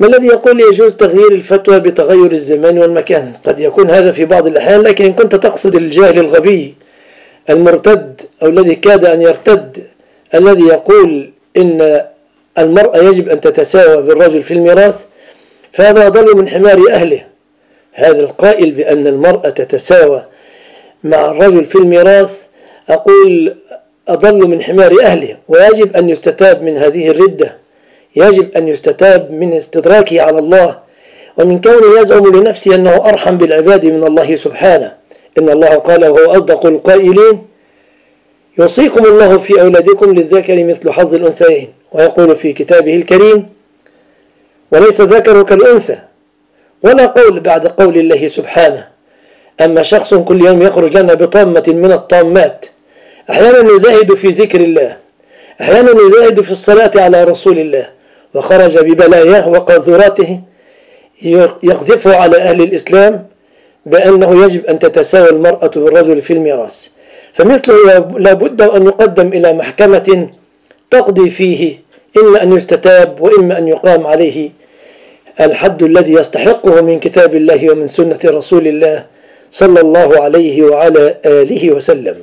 ما الذي يقول يجوز تغيير الفتوى بتغير الزمان والمكان؟ قد يكون هذا في بعض الأحيان لكن إن كنت تقصد الجاهل الغبي المرتد أو الذي كاد أن يرتد الذي يقول إن المرأة يجب أن تتساوى بالرجل في الميراث فهذا أضل من حمار أهله. هذا القائل بأن المرأة تتساوى مع الرجل في الميراث أقول أضل من حمار أهله ويجب أن يستتاب من هذه الردة. يجب أن يستتاب من استدراكه على الله ومن كونه يزعم لنفسه أنه أرحم بالعباد من الله سبحانه. إن الله قال وهو أصدق القائلين يوصيكم الله في أولادكم للذكر مثل حظ الأنثيين. ويقول في كتابه الكريم وليس الذكر كالأنثى ولا قول بعد قول الله سبحانه. أما شخص كل يوم يخرج لنا بطامة من الطامات أحيانا يزاهد في ذكر الله أحيانا يزاهد في الصلاة على رسول الله وخرج ببلاياه وقاذوراته يقذفه على أهل الإسلام بأنه يجب أن تتساوى المرأة بالرجل في الميراث. فمثله لابد أن يقدم إلى محكمة تقضي فيه إما أن يستتاب وإما أن يقام عليه الحد الذي يستحقه من كتاب الله ومن سنة رسول الله صلى الله عليه وعلى آله وسلم.